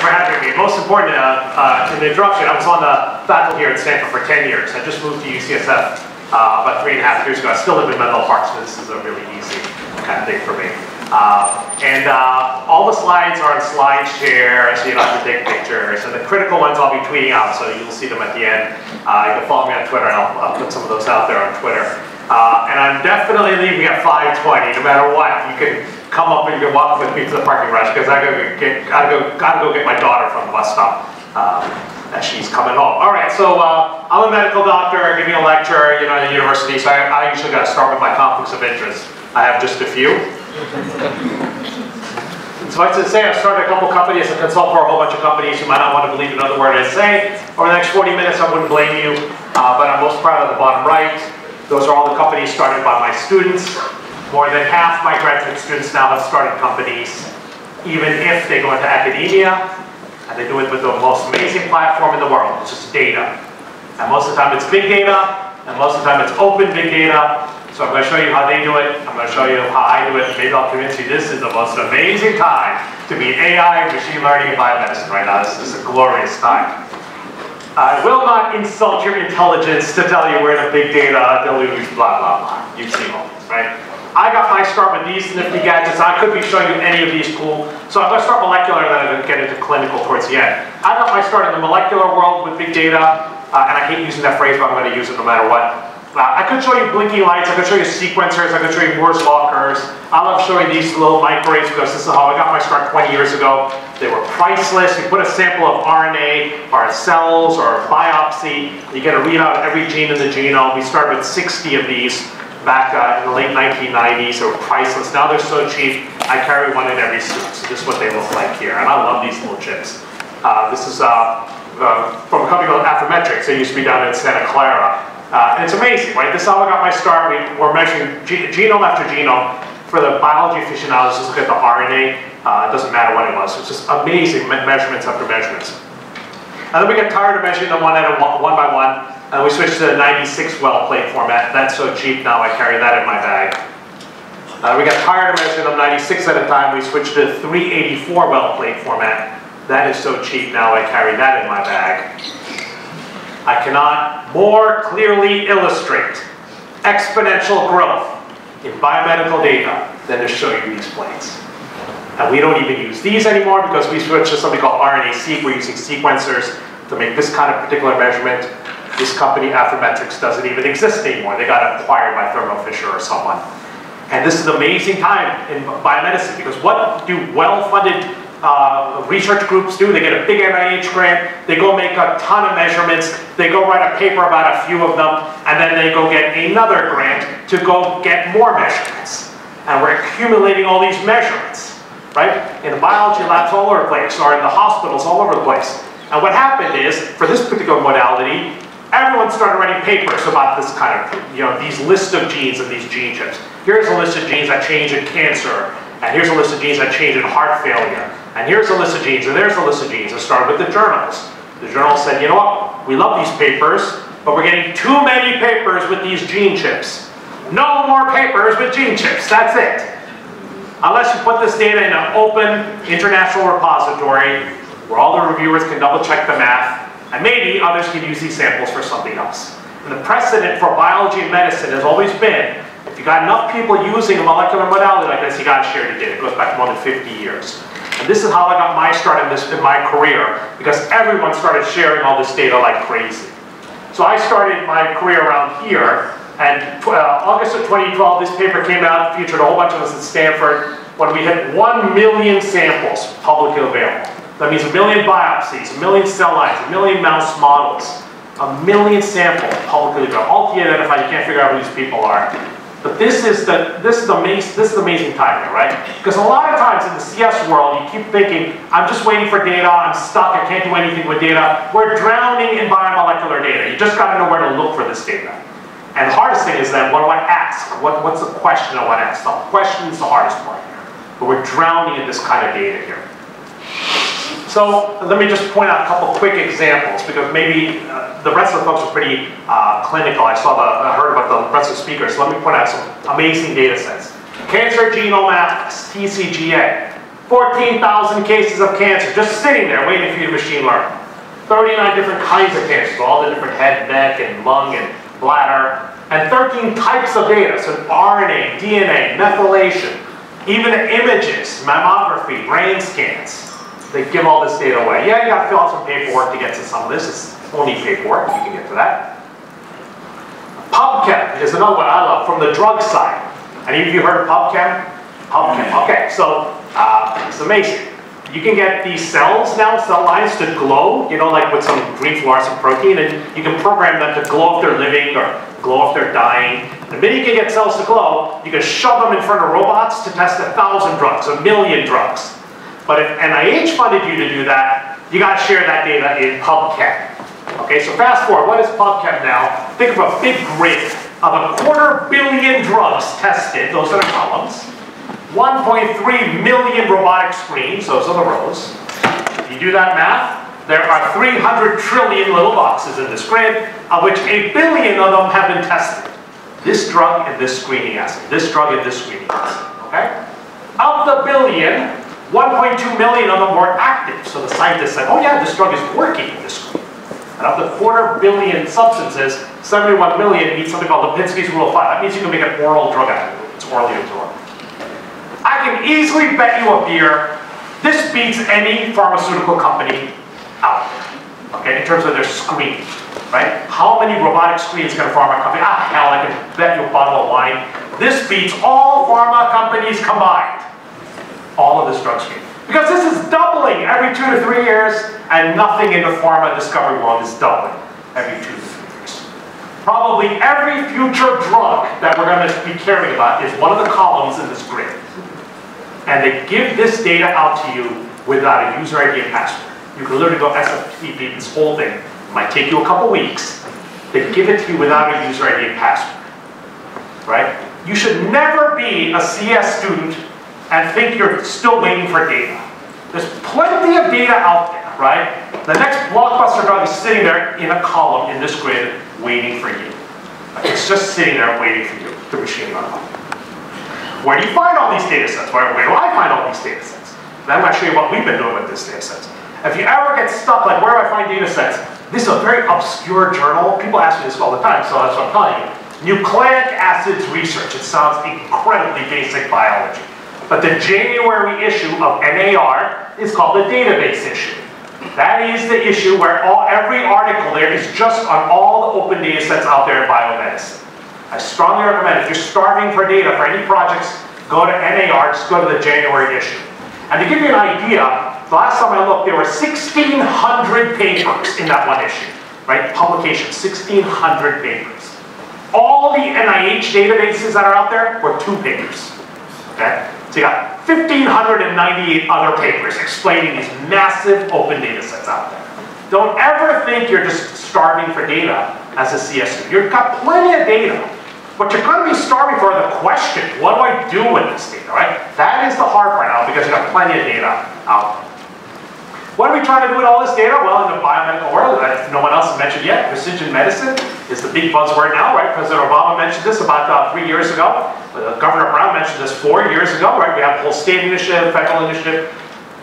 for having me. Most important, uh, uh, in the introduction, I was on the faculty here at Stanford for 10 years. I just moved to UCSF uh, about three and a half years ago. I still live in Menlo Park, so this is a really easy kind of thing for me. Uh, and uh, all the slides are on SlideShare, so you don't have to take pictures. And the critical ones I'll be tweeting out, so you'll see them at the end. Uh, you can follow me on Twitter, and I'll, I'll put some of those out there on Twitter. And I'm definitely leaving at 5:20, no matter what. You can come up and you can walk with me to the parking garage because I gotta get, gotta go, gotta go get my daughter from the bus stop uh, as she's coming home. All right, so uh, I'm a medical doctor. I give you a lecture, you know, at the university. So I, I usually got to start with my conflicts of interest. I have just a few. Suffice to say, I've started a couple companies and consult for a whole bunch of companies. You might not want to believe another word I say. Over the next 40 minutes, I wouldn't blame you, uh, but I'm most proud of the bottom right. Those are all the companies started by my students. More than half my graduate students now have started companies, even if they go into academia, and they do it with the most amazing platform in the world, which is data. And most of the time it's big data, and most of the time it's open big data. So I'm going to show you how they do it, I'm going to show you how I do it, maybe I'll convince you this is the most amazing time to be AI, machine learning, and biomedicine right now. This is a glorious time. I will not insult your intelligence to tell you we're in a big data deluge, blah, blah, blah. You've seen all this, right? I got my start with these nifty gadgets. I could be showing you any of these cool. So I'm going to start molecular and then I'm going to get into clinical towards the end. I got my start in the molecular world with big data, uh, and I hate using that phrase, but I'm going to use it no matter what. Uh, I could show you blinking lights, I could show you sequencers, I could show you Moore's law curves. I love showing these little microarrays because this is how I got my start 20 years ago. They were priceless. You put a sample of RNA or cells or a biopsy, you get a readout of every gene in the genome. We started with 60 of these back uh, in the late 1990s. They were priceless. Now they're so cheap, I carry one in every suit. So this is what they look like here. And I love these little chips. Uh, this is uh, uh from a company called Affymetrix. They used to be down in Santa Clara. Uh, and it's amazing, right? This is how I got my start. We, are measuring ge genome after genome. For the biology aficionados, just look at the RNA. Uh, it doesn't matter what it was. It's just amazing me measurements after measurements. And then we get tired of measuring them one at a one by one, and we switched to the 96 well plate format. That's so cheap now, I carry that in my bag. Uh, we got tired of measuring them 96 at a time. We switched to 384 well plate format. That is so cheap now, I carry that in my bag. I cannot more clearly illustrate exponential growth in biomedical data than to show you these plates. And we don't even use these anymore because we switched to something called RNA-seq. We're using sequencers to make this kind of particular measurement. This company, Affymetrix, doesn't even exist anymore. They got acquired by Thermo Fisher or someone. And this is an amazing time in biomedicine because what do well-funded uh, research groups do. They get a big NIH grant, they go make a ton of measurements, they go write a paper about a few of them, and then they go get another grant to go get more measurements. And we're accumulating all these measurements, right? In the biology labs all over the place, or in the hospitals all over the place. And what happened is, for this particular modality, everyone started writing papers about this kind of, you know, these lists of genes and these gene chips. Here's a list of genes that change in cancer, and here's a list of genes that change in heart failure. And here's a list of genes, and there's a list of genes. It started with the journals. The journals said, you know what, we love these papers, but we're getting too many papers with these gene chips. No more papers with gene chips, that's it. Unless you put this data in an open international repository where all the reviewers can double check the math, and maybe others can use these samples for something else. And the precedent for biology and medicine has always been if you got enough people using a molecular modality like this, you got to share the data. It goes back more than 50 years. And this is how I got my start in this in my career, because everyone started sharing all this data like crazy. So I started my career around here, and uh, August of 2012, this paper came out, featured a whole bunch of us at Stanford, when we hit 1 million samples publicly available. That means a million biopsies, a million cell lines, a million mouse models, a million samples publicly available, all de-identified, you can't figure out who these people are. But this is the this is the amazing this is the amazing time here, right? Because a lot of times in the CS world, you keep thinking, I'm just waiting for data, I'm stuck, I can't do anything with data. We're drowning in biomolecular data. You just gotta know where to look for this data. And the hardest thing is then, what do I ask? What, what's the question I want to ask? The question is the hardest part here. But we're drowning in this kind of data here. So let me just point out a couple quick examples because maybe uh, the rest of the folks are pretty uh, clinical. I saw the, I heard about the rest of the speakers. So let me point out some amazing data sets. Cancer Genome Atlas, TCGA. 14,000 cases of cancer just sitting there waiting for you to machine learn. 39 different kinds of cancers, all the different head, neck, and lung, and bladder, and 13 types of data, so RNA, DNA, methylation, even images, mammography, brain scans. They give all this data away. Yeah, you gotta fill out some paperwork to get to some of this. It's only paperwork, you can get to that. PubChem is another one I love from the drug side. Any of you heard of PubChem? PubChem, okay, so uh, it's amazing. You can get these cells now, cell lines to glow, you know, like with some green fluorescent protein, and you can program them to glow if they're living or glow if they're dying. The minute you can get cells to glow, you can shove them in front of robots to test a thousand drugs, a million drugs. But if NIH funded you to do that, you got to share that data in PubChem. Okay, so fast forward, what is PubChem now? Think of a big grid of a quarter billion drugs tested, those are the columns, 1.3 million robotic screens, those are the rows. If you do that math, there are 300 trillion little boxes in this grid, of which a billion of them have been tested. This drug and this screening assay, this drug and this screening assay, okay? Of the billion, 1.2 million of them were active, so the scientists said, oh yeah, this drug is working in this screen. And of the quarter billion substances, 71 million meet something called Lipinski's Rule of 5. That means you can make an oral drug out of it. It's orally absorbed. I can easily bet you a beer, this beats any pharmaceutical company out there, okay, in terms of their screen, right? How many robotic screens can a pharma company, ah, hell, I can bet you a bottle of wine. This beats all pharma companies combined, all of this drug screen. Because this is doubling every two to three years, and nothing in the pharma discovery world is doubling every two to three years. Probably every future drug that we're going to be caring about is one of the columns in this grid and they give this data out to you without a user ID and password. You can literally go SFTP this whole thing. It might take you a couple weeks. They give it to you without a user ID and password. Right? You should never be a CS student and think you're still waiting for data. There's plenty of data out there, right? The next blockbuster drug is sitting there in a column in this grid waiting for you. It's just sitting there waiting for you, the machine learning. Where do you find all these data sets? Where, where do I find all these data sets? And I'm going to show you what we've been doing with this data sets. If you ever get stuck, like where do I find data sets? This is a very obscure journal. People ask me this all the time, so that's what I'm telling you. Nucleic acids research. It sounds incredibly basic biology. But the January issue of NAR is called the database issue. That is the issue where all, every article there is just on all the open data sets out there in biomedicine. I strongly recommend if you're starving for data for any projects, go to NAR, just go to the January issue. And to give you an idea, the last time I looked, there were 1,600 papers in that one issue, right? Publication, 1,600 papers. All the NIH databases that are out there were two papers, okay? So you got 1,598 other papers explaining these massive open data sets out there. Don't ever think you're just starving for data as a CSU. You've got plenty of data. But you're going to be starving for are the question, what do I do with this data, right? That is the hard part now because you've got plenty of data out there. What are we trying to do with all this data? Well, in the biomedical world, no one else has mentioned yet, precision medicine is the big buzzword now, right? President Obama mentioned this about uh, three years ago. Uh, Governor Brown mentioned this four years ago, right? We have a whole state initiative, federal initiative.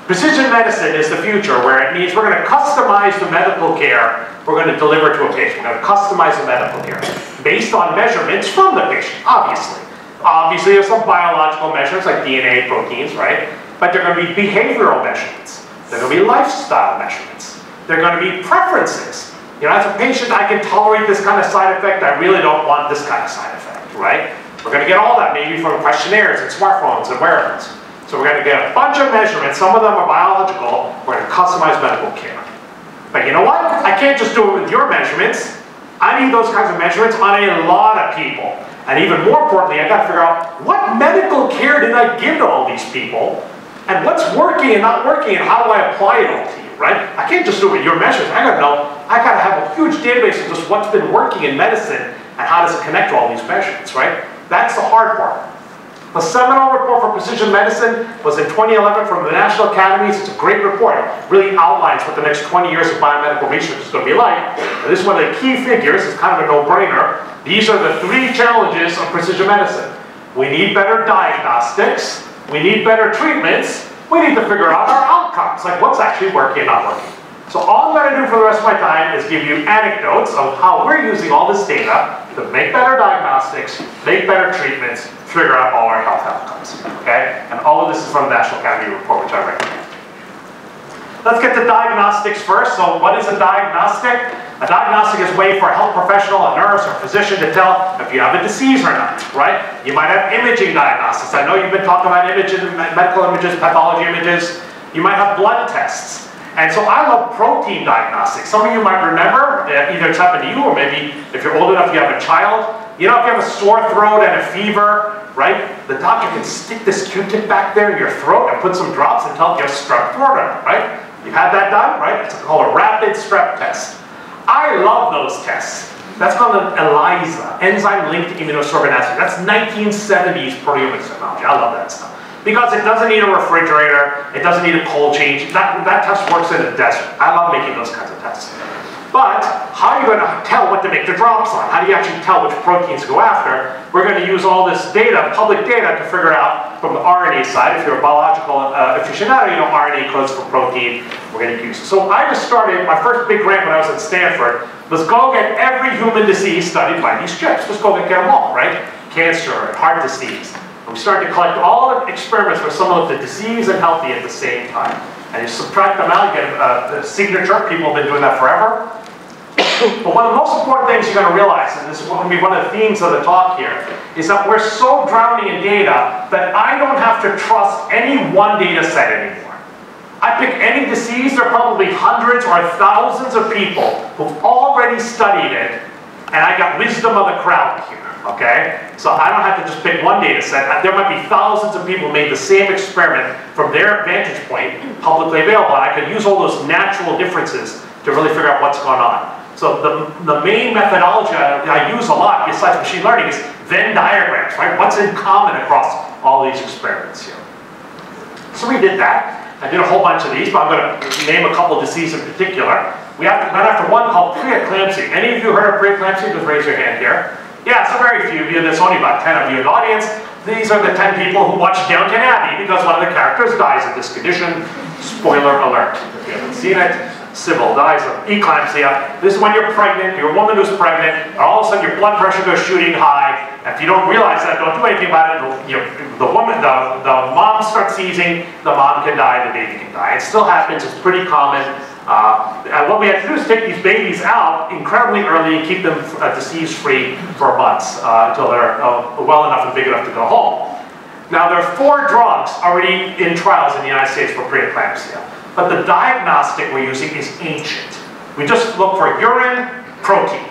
Precision medicine is the future where it means we're going to customize the medical care we're going to deliver to a patient. We're going to customize the medical care based on measurements from the patient, obviously. Obviously, there's some biological measures like DNA, proteins, right? But they're going to be behavioral measurements. They're going to be lifestyle measurements. They're going to be preferences. You know, as a patient, I can tolerate this kind of side effect. I really don't want this kind of side effect, right? We're going to get all that maybe from questionnaires and smartphones and wearables. So we're going to get a bunch of measurements. Some of them are biological. We're going to customize medical care. But you know what? I can't just do it with your measurements. I need those kinds of measurements on a lot of people. And even more importantly, I've got to figure out what medical care did I give to all these people, and what's working and not working, and how do I apply it all to you, right? I can't just do it your measures. I got to know, I got to have a huge database of just what's been working in medicine and how does it connect to all these measurements, right? That's the hard part. The seminal report for precision medicine was in 2011 from the National Academies. It's a great report. It really outlines what the next 20 years of biomedical research is going to be like. And this is one of the key figures. It's kind of a no-brainer. These are the three challenges of precision medicine. We need better diagnostics, we need better treatments, we need to figure out our outcomes, like what's actually working and not working. So all I'm going to do for the rest of my time is give you anecdotes of how we're using all this data to make better diagnostics, make better treatments, figure out all our health outcomes, okay? And all of this is from the National Academy report, which I recommend. Let's get to diagnostics first. So what is a diagnostic? A diagnostic is a way for a health professional, a nurse, or physician to tell if you have a disease or not, right? You might have imaging diagnostics. I know you've been talking about images, medical images, pathology images. You might have blood tests. And so I love protein diagnostics. Some of you might remember, uh, either it's happened to you or maybe if you're old enough you have a child. You know if you have a sore throat and a fever, right? The doctor can stick this Q-tip back there in your throat and put some drops and tell you have strep throat, right? You've had that done, right? It's called a rapid strep test. I love those tests. That's called an ELISA, enzyme-linked immunosorbent assay. That's 1970s proteomics technology. I love that stuff because it doesn't need a refrigerator, it doesn't need a cold change. That, that test works in the desert. I love making those kinds of tests. But how are you going to tell what to make the drops on? How do you actually tell which proteins to go after? We're going to use all this data, public data, to figure out from the RNA side, if you're a biological uh, aficionado, you know RNA codes for protein, we're going to use. So I just started, my first big grant when I was at Stanford was go get every human disease studied by these chips. Just go get them all, right? Cancer, heart disease, and we started to collect all the experiments for some of the disease and healthy at the same time. And you subtract them out, you get a, a signature. People have been doing that forever. but one of the most important things you're going to realize, and this is going to be one of the themes of the talk here, is that we're so drowning in data that I don't have to trust any one data set anymore. I pick any disease, there are probably hundreds or thousands of people who've already studied it, and I got wisdom of the crowd here okay? So I don't have to just pick one data set. Uh, there might be thousands of people who made the same experiment from their vantage point, publicly available. I could use all those natural differences to really figure out what's going on. So the, the main methodology I, I use a lot, besides machine learning, is Venn diagrams, right? What's in common across all these experiments here? So we did that. I did a whole bunch of these, but I'm going to name a couple diseases in particular. We have went after one called preeclampsia. Any of you heard of preeclampsia? Just raise your hand here. Yeah, so very few of you. There's only about 10 of you in the audience. These are the 10 people who watched Downton Abbey because one of the characters dies of this condition. Spoiler alert. If you haven't seen it, Sybil dies of eclampsia. This is when you're pregnant, you're a woman who's pregnant, and all of a sudden your blood pressure goes shooting high. And if you don't realize that, don't do anything about it, you, the woman, the, the mom starts seizing, the mom can die, the baby can die. It still happens, it's pretty common. Uh, and what we have to do is take these babies out incredibly early and keep them uh, disease-free for months uh, until they're uh, well enough and big enough to go home. Now there are four drugs already in trials in the United States for preeclampsia, but the diagnostic we're using is ancient. We just look for urine protein.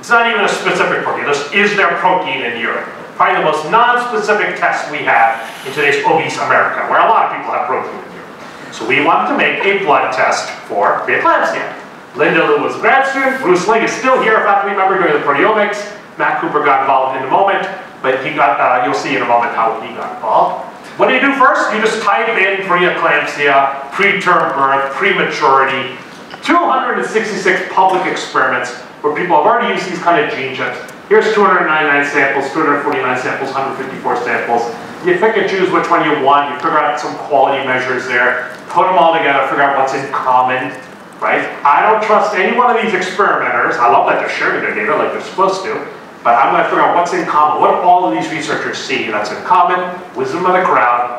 It's not even a specific protein, just is there protein in urine? Probably the most non-specific test we have in today's obese America, where a lot of people have protein in urine. so we wanted to make a blood test for preeclampsia. Linda Liu was a grad student. Bruce Ling is still here, faculty member doing the proteomics. Matt Cooper got involved in a moment, but he got, uh, you'll see in a moment how he got involved. What do you do first? You just type in preeclampsia, preterm birth, prematurity. 266 public experiments where people have already used these kind of gene chips. Here's 299 samples, 249 samples, 154 samples. You pick and choose which one you want. You figure out some quality measures there put them all together, figure out what's in common, right? I don't trust any one of these experimenters. I love that they're sharing their data like they're supposed to, but I'm going to figure out what's in common. What do all of these researchers see that's in common? Wisdom of the crowd.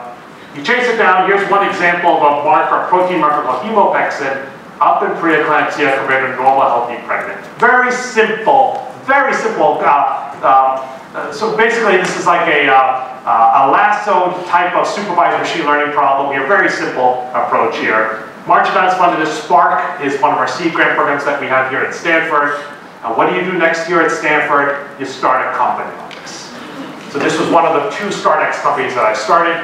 You chase it down. Here's one example of a marker, a protein marker called hemopexin, up in preeclampsia compared to normal healthy pregnant. Very simple, very simple. Uh, uh, so basically, this is like a uh, uh, a lasso type of supervised machine learning problem here, very simple approach here. March funded a Spark is one of our seed grant programs that we have here at Stanford. Uh, what do you do next year at Stanford? You start a company on this. So this was one of the two StartX companies that I started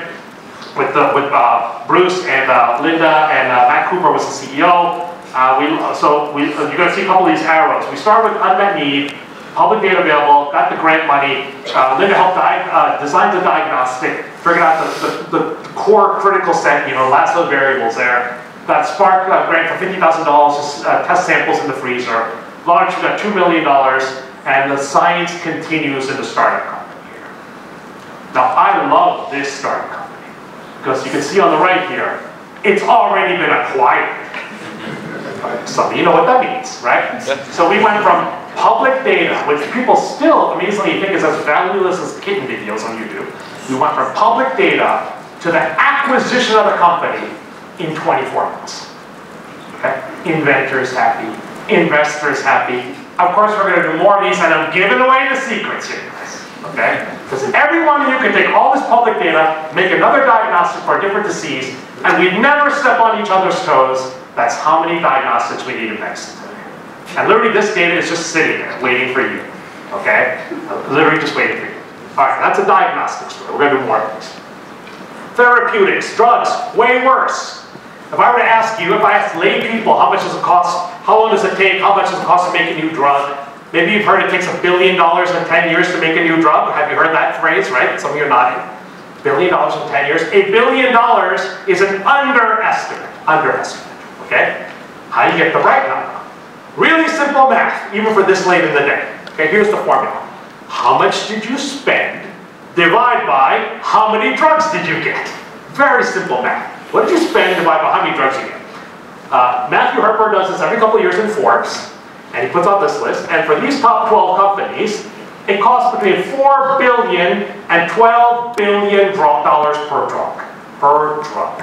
with, the, with uh, Bruce and uh, Linda and uh, Matt Cooper was the CEO. Uh, we, so we, you're going to see a couple of these arrows. We start with unmet need, public data available, got the grant money. Uh, Linda helped uh, design the diagnostic, figured out the, the, the, core critical set, you know, lots of variables there. Got Spark uh, grant for $50,000 uh, test samples in the freezer. Launched, got $2 million, and the science continues in the startup company here. Now, I love this startup company. Because you can see on the right here, it's already been acquired. So you know what that means, right? So we went from public data, which people still amazingly think is as valueless as kitten videos on YouTube. We went from public data to the acquisition of the company in 24 months. Okay? Inventors happy, investors happy. Of course, we're going to do more of these, and I'm giving away the secrets here, guys. Okay? Because everyone of you can take all this public data, make another diagnostic for a different disease, and we'd never step on each other's toes. That's how many diagnostics we need in medicine. And literally, this data is just sitting there, waiting for you. Okay? Literally just waiting for you. All right, that's a diagnostic story. We're going to do more of these. Therapeutics, drugs, way worse. If I were to ask you, if I asked lay people, how much does it cost, how long does it take, how much does it cost to make a new drug? Maybe you've heard it takes a billion dollars in 10 years to make a new drug. Have you heard that phrase, right? Some of you are nodding. Billion dollars in 10 years. A billion dollars is an underestimate. Underestimate, okay? How do you get the right number? Really simple math, even for this late in the day. Okay, here's the formula. How much did you spend? Divide by how many drugs did you get? Very simple math. What did you spend divided by how many drugs get? Uh, Matthew Harper does this every couple years in Forbes, and he puts out this list. And for these top 12 companies, it costs between 4 billion and 12 billion dollars per drug. Per drug.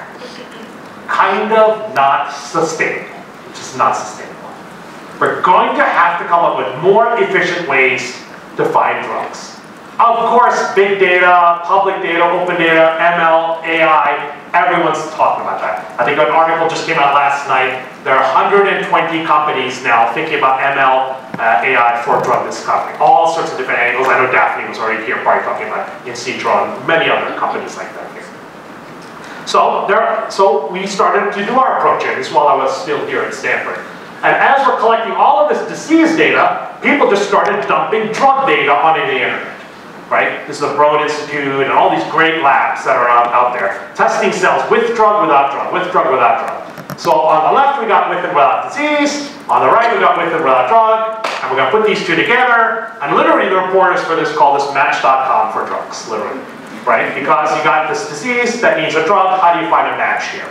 Kind of not sustainable. Just not sustainable. We're going to have to come up with more efficient ways to find drugs. Of course, big data, public data, open data, ML, AI, everyone's talking about that. I think an article just came out last night. There are 120 companies now thinking about ML, uh, AI for drug discovery. All sorts of different angles. I know Daphne was already here probably talking about in and many other companies like that here. So, there, so we started to do our this while I was still here at Stanford. And as we're collecting all of this disease data, people just started dumping drug data onto the internet right? This is the Broad Institute and all these great labs that are out, out there, testing cells with drug, without drug, with drug, without drug. So on the left we got with and without disease, on the right we got with and without drug, and we're gonna put these two together, and literally the reporters for this call this match.com for drugs, literally, right? Because you got this disease that needs a drug, how do you find a match here?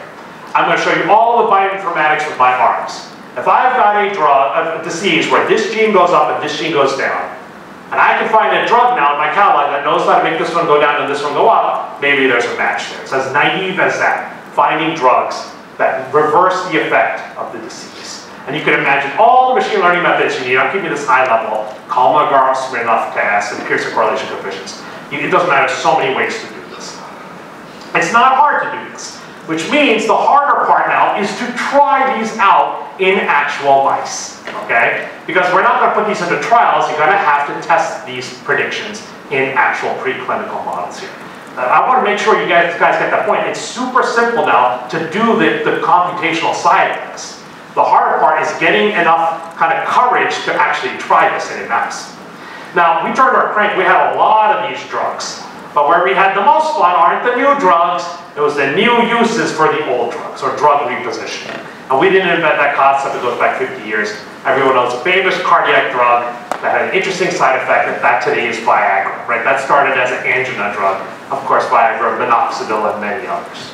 I'm gonna show you all the bioinformatics with my arms. If I've got a drug, a disease where this gene goes up and this gene goes down, and I can find a drug now in my catalog that knows how to make this one go down and this one go up, maybe there's a match there. It's as naive as that, finding drugs that reverse the effect of the disease. And you can imagine all the machine learning methods you need. I'll give you this high level, Kolmogorov-Smirnov test and Pearson correlation coefficients. It doesn't matter, so many ways to do this. It's not hard to do this, which means the harder part now is to try these out in actual mice, okay? Because we're not going to put these into trials, you're going to have to test these predictions in actual preclinical models here. Uh, I want to make sure you guys, guys get that point. It's super simple now to do the, the computational side of this. The harder part is getting enough kind of courage to actually try this in a mouse. Now, we turned our crank, we had a lot of these drugs. But where we had the most fun aren't the new drugs, it was the new uses for the old drugs, or drug repositioning. And we didn't invent that concept, it goes back 50 years. Everyone knows a famous cardiac drug that had an interesting side effect that back today is Viagra, right? That started as an angina drug. Of course, Viagra, minoxidil, and many others.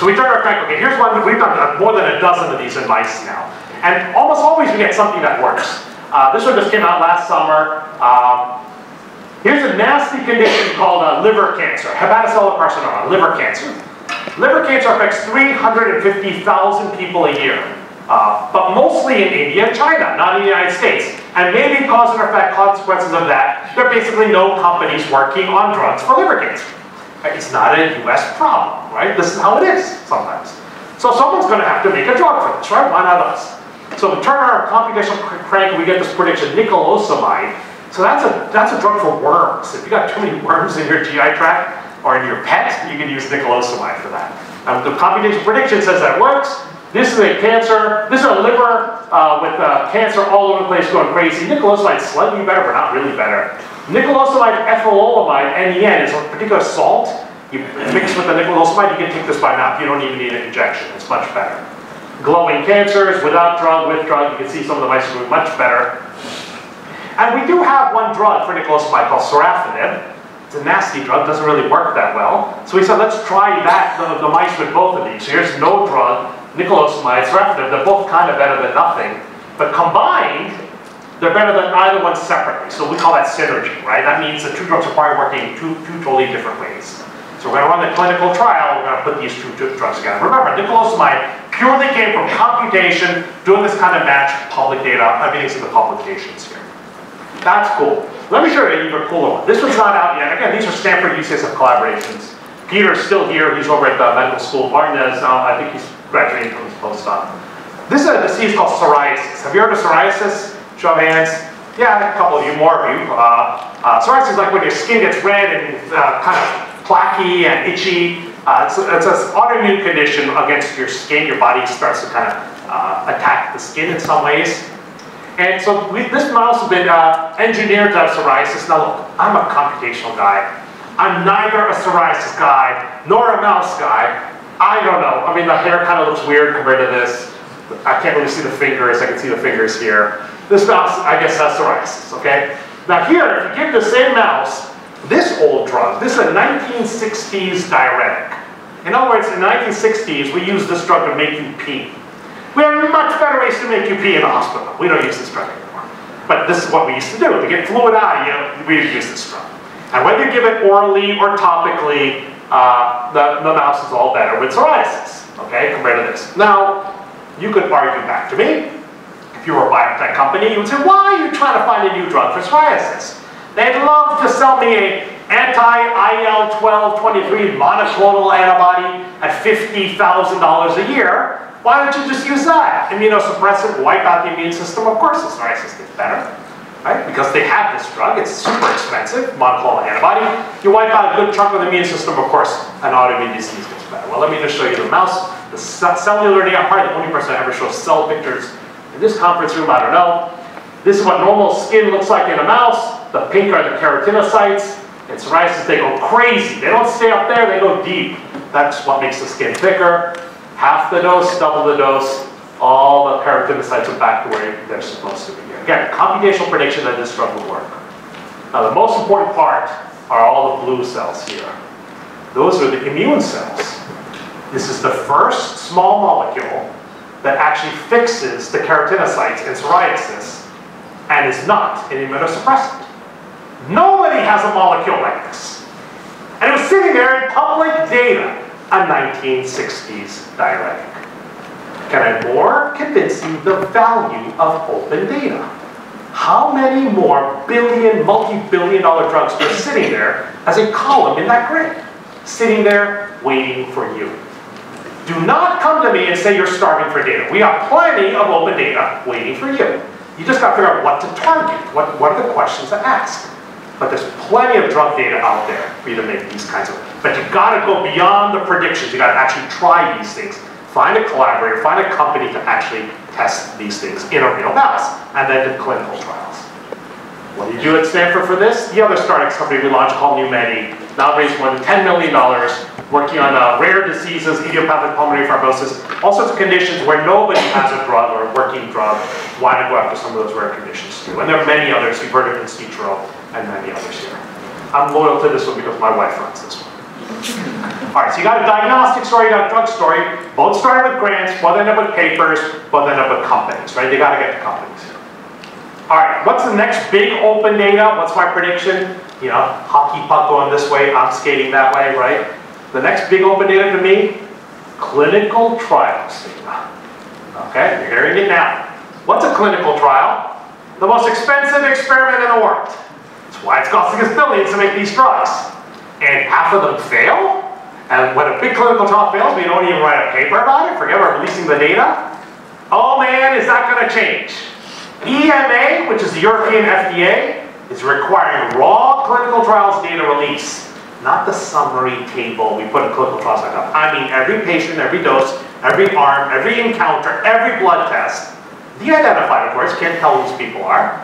So we turned our crank, okay, here's one, we've done more than a dozen of these in mice now. And almost always we get something that works. Uh, this one just came out last summer. Um, here's a nasty condition called uh, liver cancer, hepatocellular carcinoma, liver cancer. Liver cancer affects 350,000 people a year, uh, but mostly in India and China, not in the United States. And maybe cause and effect consequences of that, there are basically no companies working on drugs for liver cancer. It's not a US problem, right? This is how it is sometimes. So someone's going to have to make a drug for this, right? Why not us? So we turn our computational crank we get this prediction, niclosamide. So that's a, that's a drug for worms. If you got too many worms in your GI tract, or in your pet, you can use niclosamide for that. Um, the computation prediction says that works. This is a cancer, this is a liver uh, with uh, cancer all over the place going crazy. Niclosamide's slightly better, but not really better. Niclosamide ethanolamine, NEN, is a particular salt. You mix with the niclosamide, you can take this by mouth. You don't even need an injection. It's much better. Glowing cancers, without drug, with drug, you can see some of the mice are doing much better. And we do have one drug for nicolosamide called sorafenib. A nasty drug, doesn't really work that well. So we said, let's try that, the, the mice with both of these. So here's no drug, nicotinamide, sorafenib, they're both kind of better than nothing. But combined, they're better than either one separately. So we call that synergy, right? That means the two drugs are probably working two, two totally different ways. So we're going to run the clinical trial, we're going to put these two drugs together. Remember, nicotinamide purely came from computation, doing this kind of match, public data, everything's in the publications here. That's cool. Let me show you an even cooler one. This one's not out yet. Again, these are Stanford UCSF collaborations. Peter's still here, he's over at the medical school. Martin is, uh, I think he's graduating from his postdoc. This is a disease called psoriasis. Have you heard of psoriasis? Show of hands. Yeah, a couple of you, more of you. Uh, uh, psoriasis is like when your skin gets red and uh, kind of plaquey and itchy. Uh, it's, it's an autoimmune condition against your skin. Your body starts to kind of uh, attack the skin in some ways. And so this mouse has been uh, engineered to have psoriasis. Now look, I'm a computational guy. I'm neither a psoriasis guy nor a mouse guy. I don't know. I mean, the hair kind of looks weird compared to this. I can't really see the fingers. I can see the fingers here. This mouse, I guess, has psoriasis, okay? Now here, if you give the same mouse this old drug, this is a 1960s diuretic. In other words, in the 1960s, we used this drug to make you pee. We have much better ways to make you pee in the hospital. We don't use this drug anymore. But this is what we used to do. To get fluid out of you, we use this drug. And whether you give it orally or topically, uh, the, the mouse is all better with psoriasis, okay, compared to this. Now, you could argue back to me, if you were a biotech company, you would say, why are you trying to find a new drug for psoriasis? They'd love to sell me a anti-IL-12-23 monoclonal antibody at $50,000 a year. Why don't you just use that? Immunosuppressant, wipe out the immune system. Of course the psoriasis gets better, right? Because they have this drug, it's super expensive, monoclonal antibody. You wipe out a good chunk of the immune system, of course, an autoimmune disease gets better. Well, let me just show you the mouse, the cellular. I'm probably the only person that ever show cell pictures in this conference room, I don't know. This is what normal skin looks like in a mouse. The pink are the keratinocytes. In psoriasis, they go crazy. They don't stay up there, they go deep. That's what makes the skin thicker. Half the dose, double the dose, all the keratinocytes are back to where they're supposed to be. Again, computational prediction that this drug will work. Now the most important part are all the blue cells here. Those are the immune cells. This is the first small molecule that actually fixes the keratinocytes in psoriasis and is not an immunosuppressant. Nobody has a molecule like this. And it was sitting there in public data, a 1960s diuretic. Can I more convince you the value of open data? How many more billion, multi-billion dollar drugs are sitting there as a column in that grid? Sitting there waiting for you. Do not come to me and say you're starving for data. We have plenty of open data waiting for you. You just got to figure out what to target. What, what are the questions to ask? But there's plenty of drug data out there for you to make these kinds of, but you've gotta go beyond the predictions. You gotta actually try these things. Find a collaborator, find a company to actually test these things in a real mouse, and then do clinical trials. What do you do at Stanford for this? The other startup company we launched called NuMedii, now raised more than $10 million, working on uh, rare diseases, idiopathic pulmonary fibrosis, all sorts of conditions where nobody has a drug or a working drug. Why not go after some of those rare conditions too? And there are many others. You've heard of in and many others here. I'm loyal to this one because my wife runs this one. All right, so you got a diagnostic story, you got a drug story. Both started with grants, both end up with papers, both end up with companies, right? They got to get to companies. All right, what's the next big open data? What's my prediction? You know, hockey puck going this way, I'm skating that way, right? The next big open data to me, clinical trials. Okay, you're hearing it now. What's a clinical trial? The most expensive experiment in the world. That's why it's costing us billions to make these drugs. And half of them fail. And when a big clinical trial fails, we don't even write a paper about it, forget about releasing the data. Oh man, is that going to change? EMA, which is the European FDA, is requiring raw clinical trials data release, not the summary table we put in clinical trials like. I mean every patient, every dose, every arm, every encounter, every blood test, de-identified of course, can't tell who these people are,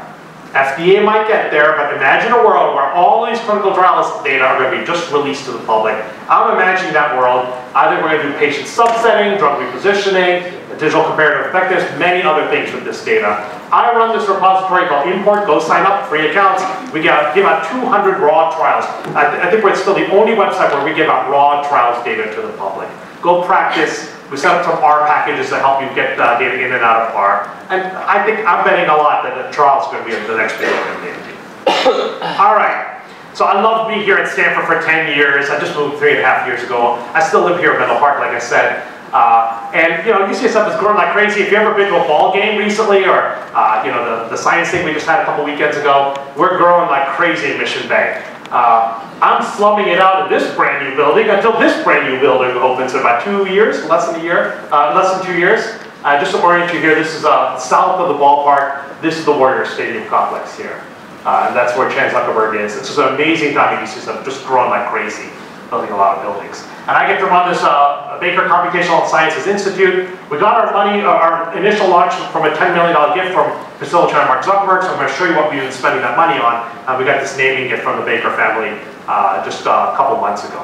FDA might get there, but imagine a world where all these clinical trials data are going to be just released to the public. I'm imagining that world. I think we're going to do patient subsetting, drug repositioning, digital comparative effectiveness, many other things with this data. I run this repository called ImmPort. Go sign up, free accounts. We give out 200 raw trials. I, th I think we're still the only website where we give out raw trials data to the public. Go practice. We set up some R packages to help you get uh, data in and out of R. And I think I'm betting a lot that the trial is going to be in the next video game. All right. So I love being here at Stanford for 10 years. I just moved three and a half years ago. I still live here in Menlo Park, like I said. Uh, and you know, UCSF is growing like crazy. If you ever been to a ball game recently, or uh, you know, the, the science thing we just had a couple weekends ago, we're growing like crazy in Mission Bay. Uh, I'm slumming it out in this brand new building until this brand new building opens in about two years, less than a year, uh, less than two years. Uh, just to orient you here, this is uh, south of the ballpark. This is the Warrior Stadium complex here. Uh, and that's where Chan Zuckerberg is. It's just an amazing time at UCSF, just growing like crazy, building a lot of buildings. And I get to run this uh, Bakar Computational Sciences Institute. We got our money, uh, our initial launch from a $10 million gift from Priscilla Chan and Mark Zuckerberg, so I'm going to show you what we've been spending that money on. We got this naming gift from the Bakar family uh, just a couple months ago.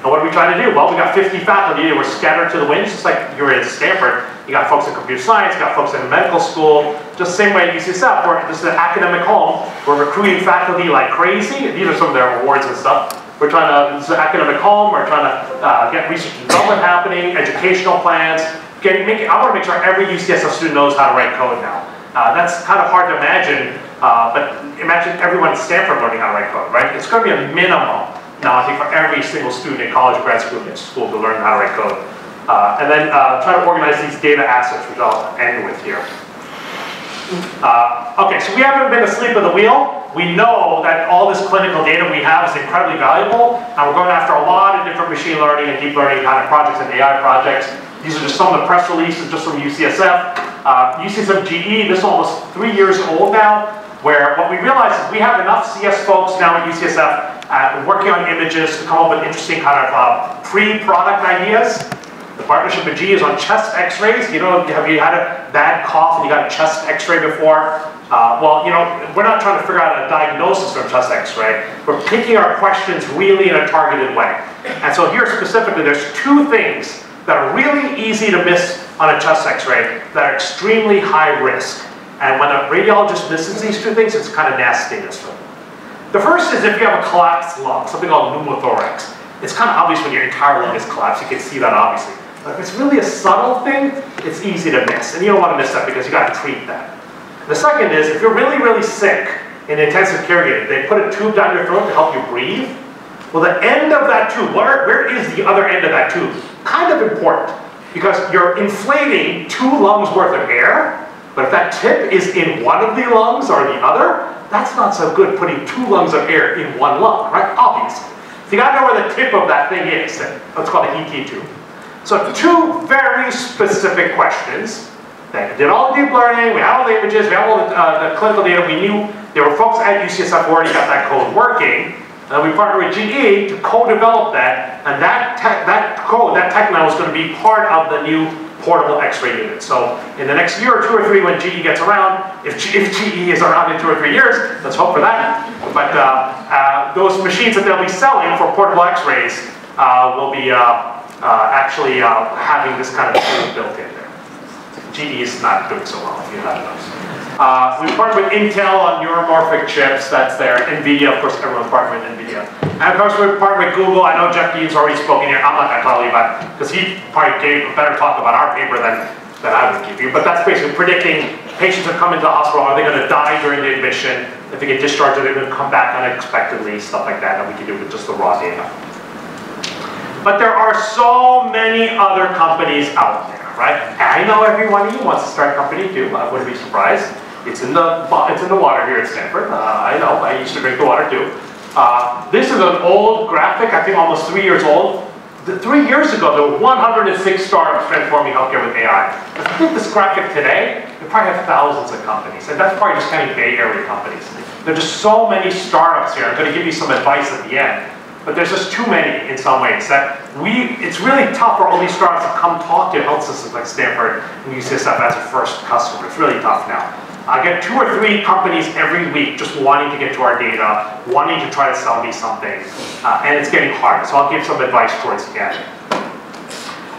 And what are we trying to do? Well, we got 50 faculty. We're scattered to the winds, just like you're at Stanford. You got folks in computer science, you got folks in medical school, just same way at UCSF, where this is an academic home. We're recruiting faculty like crazy. These are some of their awards and stuff. We're trying to, this is an academic home, we're trying to uh, get research and development happening, educational plans. I want to make sure every UCSF student knows how to write code now. Uh, that's kind of hard to imagine, uh, but imagine everyone at Stanford learning how to write code, right? It's going to be a minimum think for every single student in college, grad school, and school to learn how to write code. Uh, and then uh, try to organize these data assets, which I'll end with here. Uh, okay, so we haven't been asleep at the wheel. We know that all this clinical data we have is incredibly valuable, and we're going after a lot of different machine learning and deep learning kind of projects and AI projects. These are just some of the press releases just from UCSF. Uh, UCSF GE, this is almost three years old now, where what we realize is we have enough CS folks now at UCSF uh, working on images to come up with interesting kind of uh, pre-product ideas. The partnership with GE is on chest x-rays. You know, have you had a bad cough and you got a chest x-ray before? Uh, well, you know, we're not trying to figure out a diagnosis from chest x-ray. We're picking our questions really in a targeted way. And so here specifically, there's two things that are really easy to miss on a chest x-ray that are extremely high risk. And when a radiologist misses these two things, it's kind of for them. The first is if you have a collapsed lung, something called pneumothorax. It's kind of obvious when your entire lung is collapsed. You can see that obviously. But if it's really a subtle thing, it's easy to miss. And you don't want to miss that because you got to treat that. The second is if you're really, really sick in intensive care unit, they put a tube down your throat to help you breathe. Well, the end of that tube, where, where is the other end of that tube? Kind of important because you're inflating two lungs worth of air, but if that tip is in one of the lungs or the other, that's not so good putting two lungs of air in one lung, right? Obviously. So you gotta know where the tip of that thing is. That's called a ET tube. So two very specific questions. That did all the deep learning, we had all the images, we had all the, uh, the clinical data, we knew there were folks at UCSF who already got that code working, and we partnered with GE to co-develop that, and that, that code, that tech now is going to be part of the new portable x-ray unit. So in the next year or two or three when GE gets around, if, G, if GE is around in two or three years, let's hope for that. But uh, uh, those machines that they'll be selling for portable x-rays uh, will be uh, uh, actually uh, having this kind of tool built in. GE is not doing so well, if you haven't. Uh, we partnered with Intel on neuromorphic chips, that's there. NVIDIA, of course, everyone's partnered with NVIDIA. And of course, we partnered with Google. I know Jeff Dean's already spoken here. I'm not going to tell you about because he probably gave a better talk about our paper than, than I would give you. But that's basically predicting patients that come into the hospital, are they going to die during the admission? If they get discharged, are they going to come back unexpectedly? Stuff like that that we can do with just the raw data. But there are so many other companies out there, right? I know everyone wants to start a company too. I wouldn't be surprised. It's in the it's in the water here at Stanford. Uh, I know. I used to drink the water too. Uh, this is an old graphic. I think almost three years old. The, three years ago, there were 106 startups transforming healthcare with AI. If you think this graphic today, you probably have thousands of companies, and that's probably just kind of Bay Area companies. There are just so many startups here. I'm going to give you some advice at the end. But there's just too many in some ways that we, it's really tough for all these startups to come talk to health systems like Stanford and UCSF as a first customer. It's really tough now. I get two or three companies every week just wanting to get to our data, wanting to try to sell me something, uh, and it's getting hard. So I'll give some advice towards the end.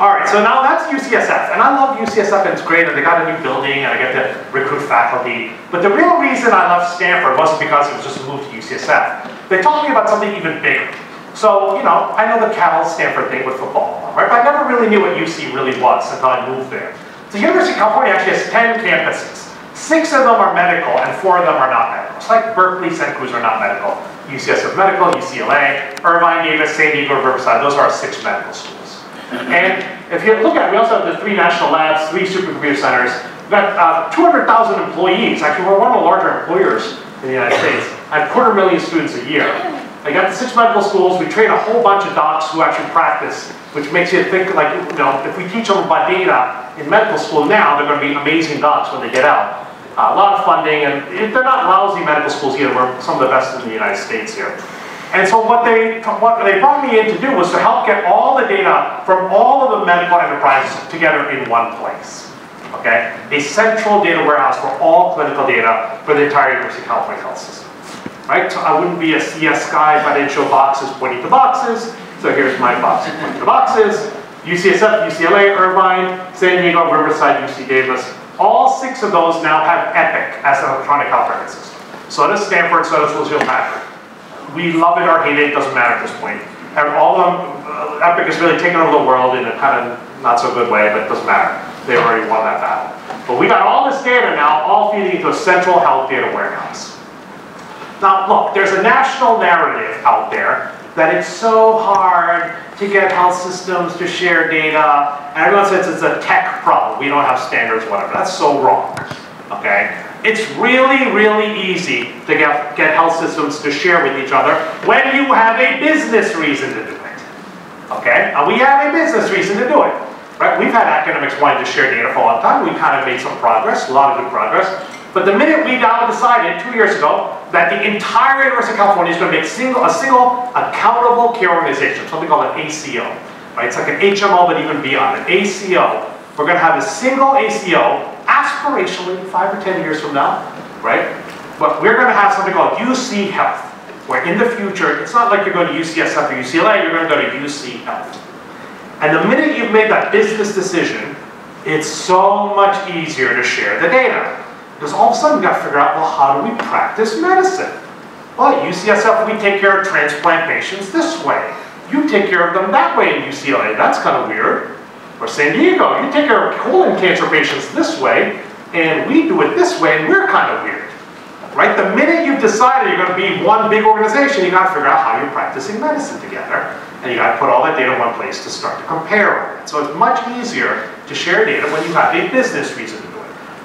All right, so now that's UCSF, and I love UCSF, and it's great, and they got a new building, and I get to recruit faculty. But the real reason I left Stanford wasn't because it was just a move to UCSF. They taught me about something even bigger. So, you know, I know the Cal Stanford thing with football, right? But I never really knew what UC really was until I moved there. The University of California actually has 10 campuses. Six of them are medical, and four of them are not medical. It's like Berkeley, Santa Cruz are not medical. UCSF Medical, UCLA, Irvine, Davis, San Diego, Riverside, those are our six medical schools. And if you look at it, we also have the three national labs, three supercomputer centers. We've got uh, 200,000 employees. Actually, we're one of the larger employers in the United States. I have quarter million students a year. I got the six medical schools. We train a whole bunch of docs who actually practice, which makes you think like, you know, if we teach them about data in medical school now, they're going to be amazing docs when they get out. Uh, a lot of funding, and they're not lousy medical schools either. We're some of the best in the United States here. And so what they, what they brought me in to do was to help get all the data from all of the medical enterprises together in one place. Okay? A central data warehouse for all clinical data for the entire University of California health system. Right? So I wouldn't be a CS guy if I didn't show boxes pointing to boxes. So here's my boxes pointing to boxes. UCSF, UCLA, Irvine, San Diego, Riverside, UC Davis. All six of those now have Epic as an electronic health record system. So does Stanford, so does Lucile Packard we love it or hate it, it doesn't matter at this point. And all of them, Epic has really taken over the world in a kind of not so good way, but it doesn't matter. They already won that battle. But we got all this data now, all feeding into a central health data warehouse. Now look, there's a national narrative out there that it's so hard to get health systems to share data, and everyone says it's a tech problem. We don't have standards, whatever. That's so wrong, okay? It's really, really easy to get, get health systems to share with each other when you have a business reason to do it. Okay? And we have a business reason to do it. Right? We've had academics wanting to share data for a long time. We've kind of made some progress, a lot of good progress. But the minute we now decided two years ago that the entire University of California is going to make single, a single accountable care organization, something called an ACO. Right? It's like an HMO, but even beyond. An ACO. We're going to have a single ACO aspirationally, five or 10 years from now, right? But we're going to have something called UC Health, where in the future, it's not like you're going to UCSF or UCLA, you're going to go to UC Health. And the minute you've made that business decision, it's so much easier to share the data. Because all of a sudden you got to figure out, well, how do we practice medicine? Well, at UCSF, we take care of transplant patients this way. You take care of them that way in UCLA. That's kind of weird. Or San Diego, you take care of colon cancer patients this way, and we do it this way, and we're kind of weird. Right? The minute you've decided you're going to be one big organization, you got to figure out how you're practicing medicine together, and you got to put all that data in one place to start to compare. So it's much easier to share data when you have a business reason.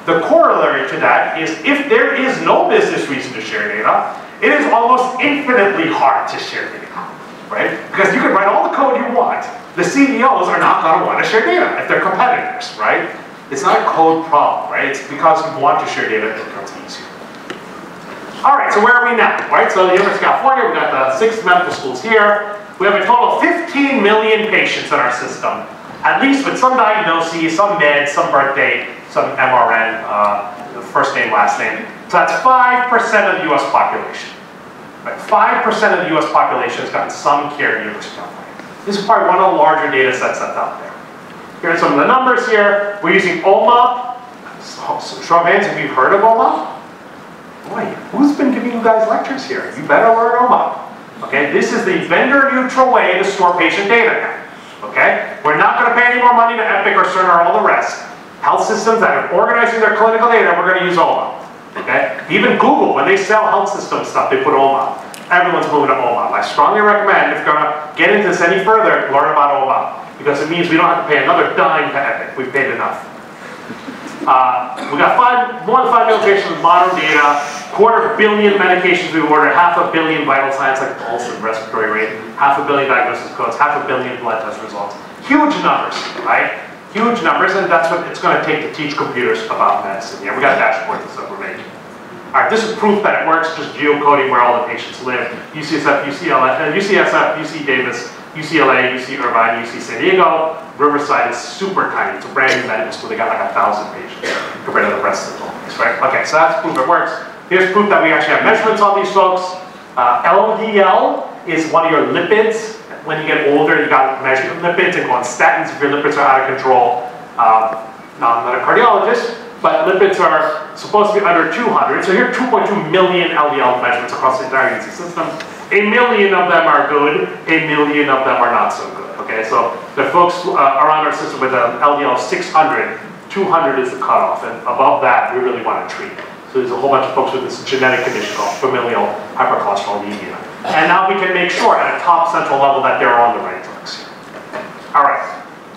The corollary to that is if there is no business reason to share data, it is almost infinitely hard to share data, right? Because you can write all the code you want, the CEOs are not going to want to share data if they're competitors, right? It's not a code problem, right? It's because you want to share data, it becomes easier. All right, so where are we now, right? So the University of California, we've got the six medical schools here. We have a total of 15 million patients in our system, at least with some diagnoses, some meds, some birth date, some MRN, uh, first name, last name. So that's 5% of the US population. Right? 5% of the US population has gotten some care of California. This is probably one of the larger data sets that's out there. Here are some of the numbers here. We're using OMOP. So, of hands if you've heard of OMOP. Boy, who's been giving you guys lectures here? You better learn OMOP. Okay, this is the vendor-neutral way to store patient data. Okay, we're not going to pay any more money to Epic or Cerner or all the rest. Health systems that are organizing their clinical data, we're going to use OMOP. Okay, even Google, when they sell health system stuff, they put OMOP everyone's moving to OMOP. I strongly recommend, if you're going to get into this any further, learn about OMOP. Because it means we don't have to pay another dime to Epic. We've paid enough. Uh, we got five, more than five million patients with modern data, quarter billion medications we've ordered, half a billion vital signs like pulse and respiratory rate, half a billion diagnosis codes, half a billion blood test results. Huge numbers, right? Huge numbers, and that's what it's going to take to teach computers about medicine. Yeah, we got dashboards and stuff we're making. All right, this is proof that it works, just geocoding where all the patients live. UCSF, UCLA, uh, UCSF, UC Davis, UCLA, UC Irvine, UC San Diego. Riverside is super tiny. It's a brand new medical school. They got like a thousand patients compared to the rest of the place. right? Okay, so that's proof it works. Here's proof that we actually have measurements on these folks. Uh, LDL is one of your lipids. When you get older, you got to measure lipids and go on statins if your lipids are out of control. Uh, now, I'm not a cardiologist, but lipids are supposed to be under 200. So here are 2.2 million LDL measurements across the entire system. A million of them are good, a million of them are not so good. Okay, so the folks uh, around our system with an LDL of 600, 200 is the cutoff, and above that, we really want to treat. So there's a whole bunch of folks with this genetic condition called familial hypercholesterolemia. And now we can make sure at a top central level that they're on the right drugs. All right.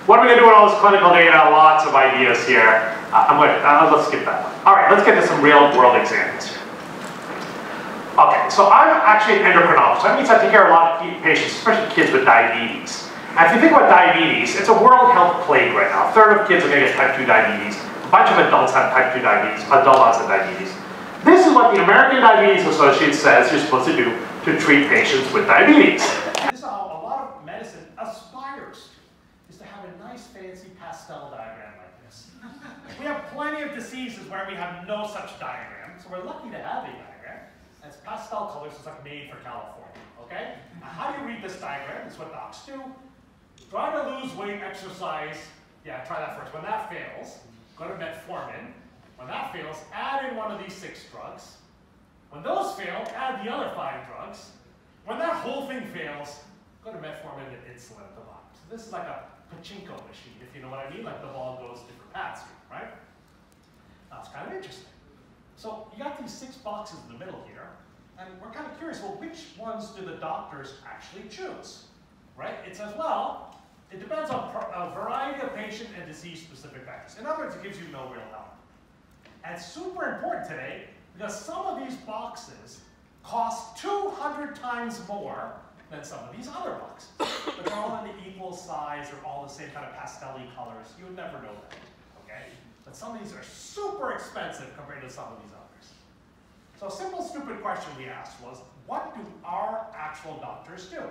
What are we going to do with all this clinical data? Lots of ideas here. Uh, I'm going to, uh, let's skip that one. All right, let's get to some real world examples. Okay, so I'm actually an endocrinologist. That means I take care of a lot of patients, especially kids with diabetes. And if you think about diabetes, it's a world health plague right now. A third of kids are going to get type 2 diabetes. A bunch of adults have type 2 diabetes, adult onset diabetes. This is what the American Diabetes Association says you're supposed to do to treat patients with diabetes. This is how a lot of medicine aspires to, is to have a nice fancy pastel diagram like this. we have plenty of diseases where we have no such diagram, so we're lucky to have a diagram. And it's pastel colors, it's like made for California, okay? Now, how do you read this diagram? Is what docs do. Try to lose weight, exercise. Yeah, try that first. When that fails, go to metformin. When that fails, add in one of these six drugs. When those fail, add the other five drugs. When that whole thing fails, go to metformin and insulin at the bottom. So this is like a pachinko machine, if you know what I mean, like the ball goes different paths right? That's kind of interesting. So you got these six boxes in the middle here, and we're kind of curious, well, which ones do the doctors actually choose? Right? It says, well, it depends on a variety of patient and disease-specific factors. In other words, it gives you no real help. And super important today, because some of these boxes cost 200 times more than some of these other boxes. but they're all in the equal size, they're all the same kind of pastel colors. You would never know that, okay? But some of these are super expensive compared to some of these others. So a simple stupid question we asked was, what do our actual doctors do?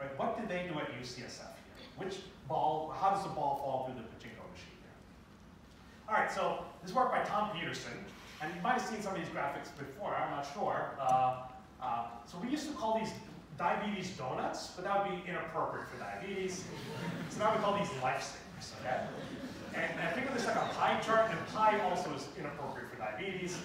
Right? What did they do at UCSF here? Which ball, how does the ball fall through the pachinko machine here? All right, so this work by Tom Peterson, and you might have seen some of these graphics before, I'm not sure. Uh, uh, so we used to call these diabetes donuts, but that would be inappropriate for diabetes. So now we call these lifesavers, okay? And, and I think of this like a pie chart, and pie also is inappropriate for diabetes.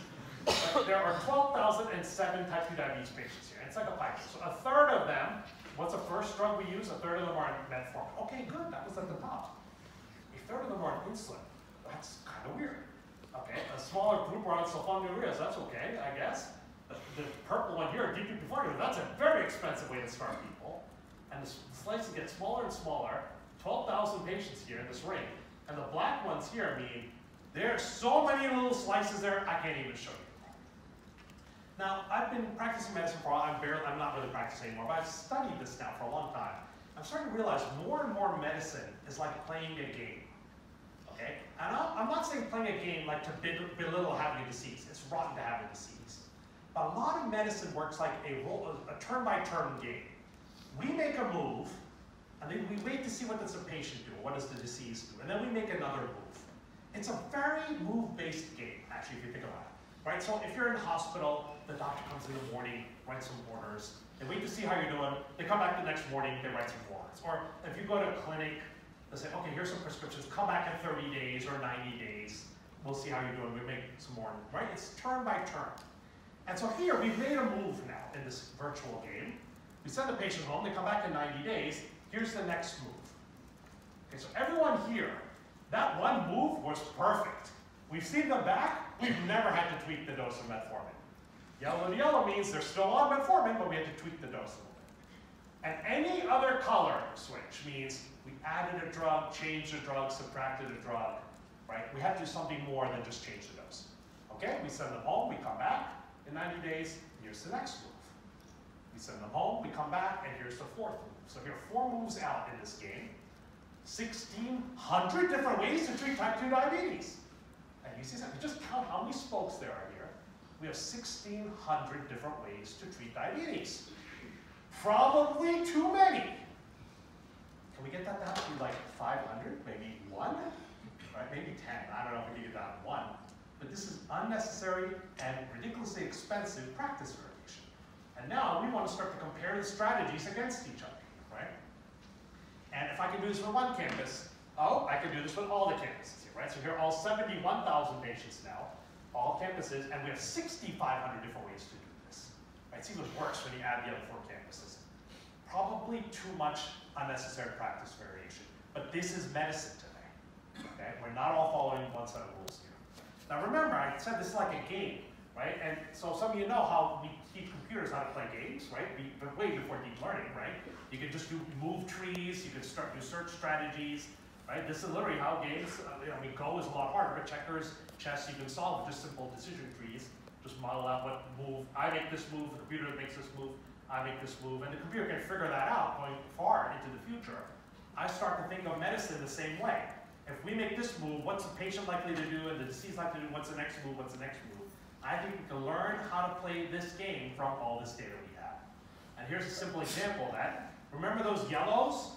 But there are 12,007 type 2 diabetes patients here. It's like a pie chart. So a third of them, what's the first drug we use? A third of them are metformin. Okay, good, that was at the top. A third of them are on insulin. That's kind of weird. Okay, a smaller group are on sulfonylureas. That's okay, I guess. The, purple one here, DPP-4, that's a very expensive way to start people. And the slices get smaller and smaller. 12,000 patients here in this ring. And the black ones here mean there are so many little slices there, I can't even show you. Now, I've been practicing medicine for. I'm, barely, I'm not really practicing anymore, but I've studied this now for a long time. I'm starting to realize more and more medicine is like playing a game. Okay? And I'm not saying playing a game like to belittle having a disease. It's rotten to have a disease. But a lot of medicine works like a turn-by-turn -turn game. We make a move, and then we wait to see what does the patient do, what does the disease do, and then we make another move. It's a very move-based game, actually, if you think about it. Right? So if you're in hospital, the doctor comes in the morning, writes some orders, they wait to see how you're doing, they come back the next morning, they write some orders. Or if you go to a clinic, they say, okay, here's some prescriptions, come back in 30 days or 90 days. We'll see how you're doing, we make some more, right? It's turn by turn. And so here, we've made a move now in this virtual game. We send the patient home, they come back in 90 days, here's the next move. Okay, so everyone here, that one move was perfect. We've seen them back, we've never had to tweak the dose of metformin. Yellow to yellow means they're still on metformin, but we had to tweak the dose a little bit. And any other color switch means we added a drug, changed a drug, subtracted a drug, right? We have to do something more than just change the dose. Okay, we send them home, we come back in 90 days, here's the next move. We send them home, we come back, and here's the fourth move. So here are four moves out in this game. 1,600 different ways to treat type 2 diabetes. And you see something, just count how many spokes there are here. We have 1,600 different ways to treat diabetes. Probably too many. Can we get that down to like 500, maybe one? Right, maybe 10, I don't know if we can get down to one. But this is unnecessary and ridiculously expensive practice variation. And now we want to start to compare the strategies against each other, right? And if I can do this for one campus, oh, I can do this with all the campuses here, right? So here are all 71,000 patients now, all campuses, and we have 6,500 different ways to do this. Right? It's even worse when you add the other four campuses. Probably too much unnecessary practice variation, but this is medicine today. Okay? We're not all following one set of rules here. Now remember, I said this is like a game, right? And so some of you know how we teach computers how to play games, right? We, but way before deep learning, right? You can just do move trees, you can start do search strategies, right? This is literally how games, uh, I mean, Go is a lot harder, but checkers, chess, you can solve just simple decision trees. Just model out what move, I make this move, the computer makes this move, I make this move, and the computer can figure that out going far into the future. I start to think of medicine the same way. If we make this move, what's the patient likely to do and the disease likely to do, what's the next move, what's the next move? I think we can learn how to play this game from all this data we have. And here's a simple example of that. Remember those yellows,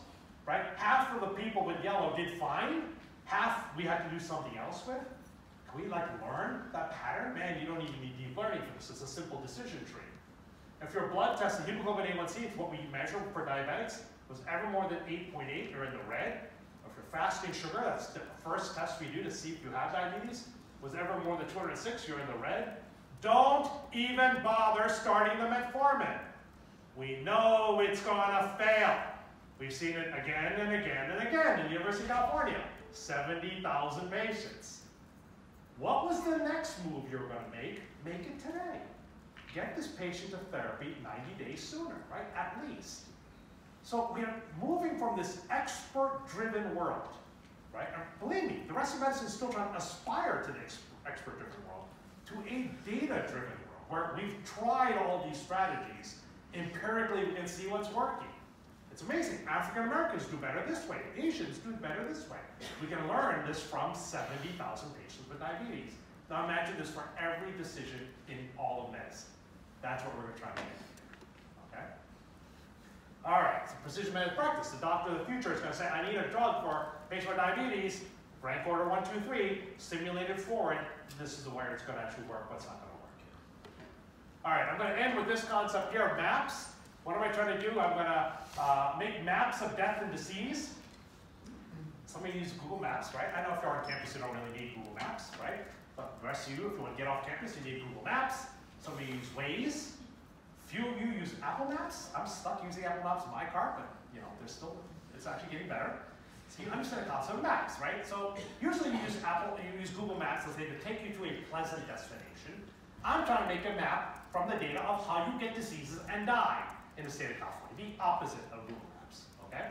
right? Half of the people with yellow did fine, half we had to do something else with. Can we like learn that pattern? Man, you don't even need deep learning for this. It's a simple decision tree. If your blood test, the hemoglobin A1C, it's what we measure for diabetics, was ever more than 8.8, you're in the red. If you're fasting sugar, that's the first test we do to see if you have diabetes, was ever more than 206, you're in the red. Don't even bother starting the metformin. We know it's gonna fail. We've seen it again and again and again in the University of California. 70,000 patients. What was the next move you were gonna make? Make it today. Get this patient to therapy 90 days sooner, right? At least. So we are moving from this expert-driven world, right? And believe me, the rest of medicine is still trying to aspire to the expert-driven world, to a data-driven world, where we've tried all these strategies empirically we can see what's working. It's amazing. African Americans do better this way. Asians do better this way. We can learn this from 70,000 patients with diabetes. Now imagine this for every decision in all of medicine. That's what we're trying to try to do. Okay? All right, so precision medicine practice. The doctor of the future is going to say, I need a drug for patient with diabetes, rank order one, two, three, stimulated forward. This is the way it's going to actually work, what's not going to work. All right, I'm going to end with this concept here, maps. What am I trying to do? I'm going to uh, make maps of death and disease. Somebody use Google Maps, right? I know if you're on campus, you don't really need Google Maps, right? But the rest of you, if you want to get off campus, you need Google Maps. Somebody use Waze. Few of you use Apple Maps. I'm stuck using Apple Maps in my car, but you know, there's still, it's actually getting better. So you understand the concept of maps, right? So usually you use Apple, you use Google Maps as they to take you to a pleasant destination. I'm trying to make a map from the data of how you get diseases and die in the state of California, the opposite of Google Maps, okay?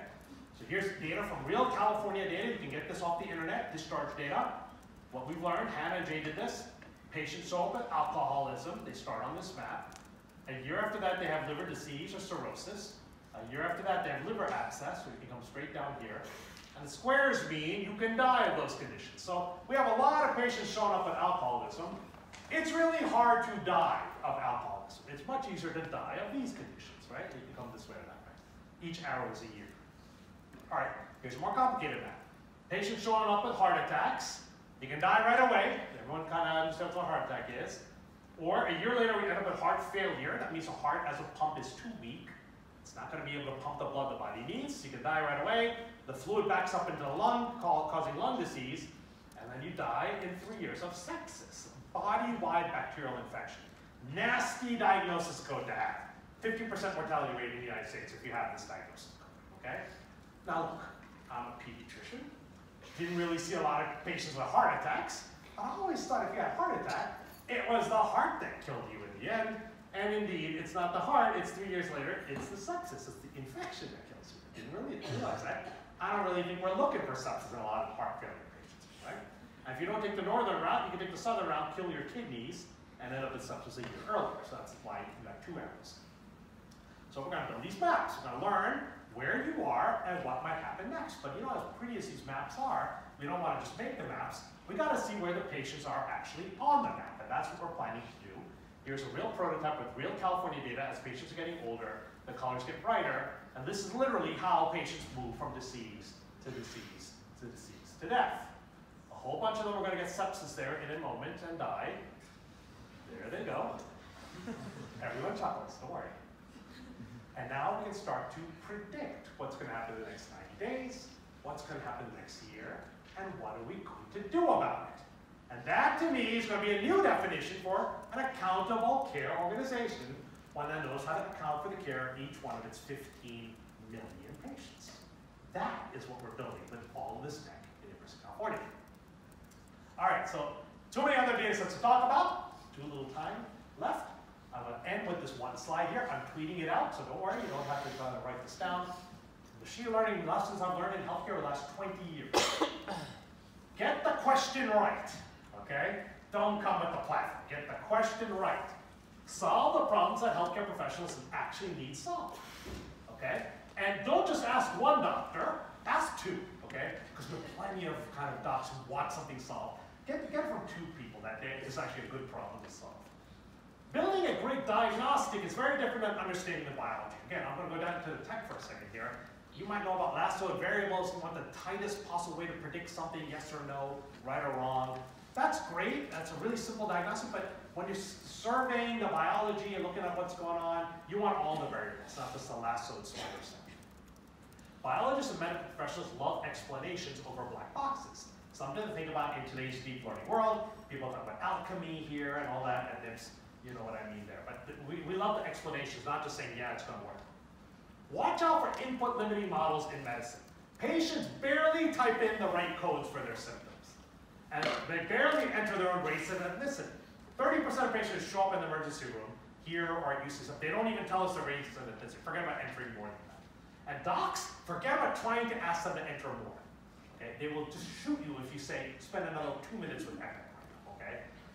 So here's data from real California data. You can get this off the internet, discharge data. What we've learned, Hannah and Jay did this. Patients up with alcoholism, they start on this map. A year after that, they have liver disease or cirrhosis. A year after that, they have liver abscess, which can come straight down here. And the squares mean you can die of those conditions. So we have a lot of patients showing up with alcoholism. It's really hard to die of alcoholism. It's much easier to die of these conditions, right? You can come this way or that way. Each arrow is a year. All right, here's a more complicated map. Patients showing up with heart attacks. You can die right away. Everyone kind of understands what a heart attack is. Or a year later, we end up with heart failure. That means the heart as a pump is too weak. It's not going to be able to pump the blood the body needs. You can die right away. The fluid backs up into the lung, causing lung disease. And then you die in three years of sepsis, body-wide bacterial infection. Nasty diagnosis code to have. 50% mortality rate in the United States if you have this diagnosis code, okay? Now look, I'm a pediatrician. Didn't really see a lot of patients with heart attacks. But I always thought if you had a heart attack, it was the heart that killed you in the end. And indeed, it's not the heart, it's three years later, it's the sepsis, it's the infection that kills you. I Didn't really realize that. I don't really think we're looking for sepsis in a lot of heart failure patients, right? And if you don't take the northern route, you can take the southern route, kill your kidneys, and end up with sepsis a year earlier. So that's why you got two arrows. So we're going to build these maps. We're going to learn where you are and what might happen next. But you know, as pretty as these maps are, we don't want to just make the maps. We got to see where the patients are actually on the map, and that's what we're planning to do. Here's a real prototype with real California data. As patients are getting older, the colors get brighter, and this is literally how patients move from disease to disease to disease to death. A whole bunch of them are going to get sepsis there in a moment and die. There they go. Everyone chuckles, don't worry. And now we can start to predict what's going to happen in the next 90 days, what's going to happen next year, and what are we going to do about it. And that to me is going to be a new definition for an accountable care organization, one that knows how to account for the care of each one of its 15 million patients. That is what we're building with all of this tech in University of California. All right, so too many other data sets to talk about, too little time left. I'm going to end with this one slide here. I'm tweeting it out, so don't worry, you don't have to uh, write this down. Machine learning lessons I've learned in healthcare the last 20 years. Get the question right, okay? Don't come with the platform. Get the question right. Solve the problems that healthcare professionals actually need solved, okay? And don't just ask one doctor, ask two, okay? Because there are plenty of kind of docs who want something solved. Get, get it from two people that is actually a good problem to solve. Building a great diagnostic is very different than understanding the biology. Again, I'm going to go down to the tech for a second here. You might know about lassoed variables and want the tightest possible way to predict something, yes or no, right or wrong. That's great. That's a really simple diagnostic, but when you're surveying the biology and looking at what's going on, you want all the variables, not just the Lasso lassoed slider section. Biologists and medical professionals love explanations over black boxes. Something to think about in today's deep learning world. People talk about alchemy here and all that, and it's, you know what I mean there. But we, we love the explanations, not just saying, yeah, it's going to work. Watch out for input limiting models in medicine. Patients barely type in the right codes for their symptoms. And they barely enter their own race and ethnicity. 30% of patients show up in the emergency room here or at UC. They don't even tell us their race and ethnicity. Forget about entering more than that. And docs, forget about trying to ask them to enter more. Okay? They will just shoot you if you say, spend another two minutes with Epic.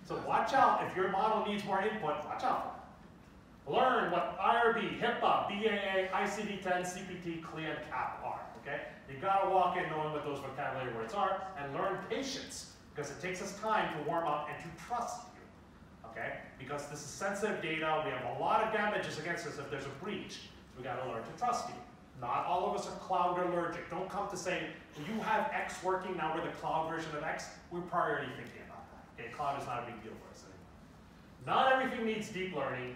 So watch out. If your model needs more input, watch out. Learn what IRB, HIPAA, BAA, ICD-10, CPT, CLIA, and CAP are, okay? You gotta walk in knowing what those vocabulary words are and learn patience because it takes us time to warm up and to trust you, okay? Because this is sensitive data, we have a lot of damages against us if there's a breach, so we gotta learn to trust you. Not all of us are cloud allergic. Don't come to say, you have X working, now we're the cloud version of X. We're priority thinking okay? Cloud is not a big deal for us anymore. Not everything needs deep learning,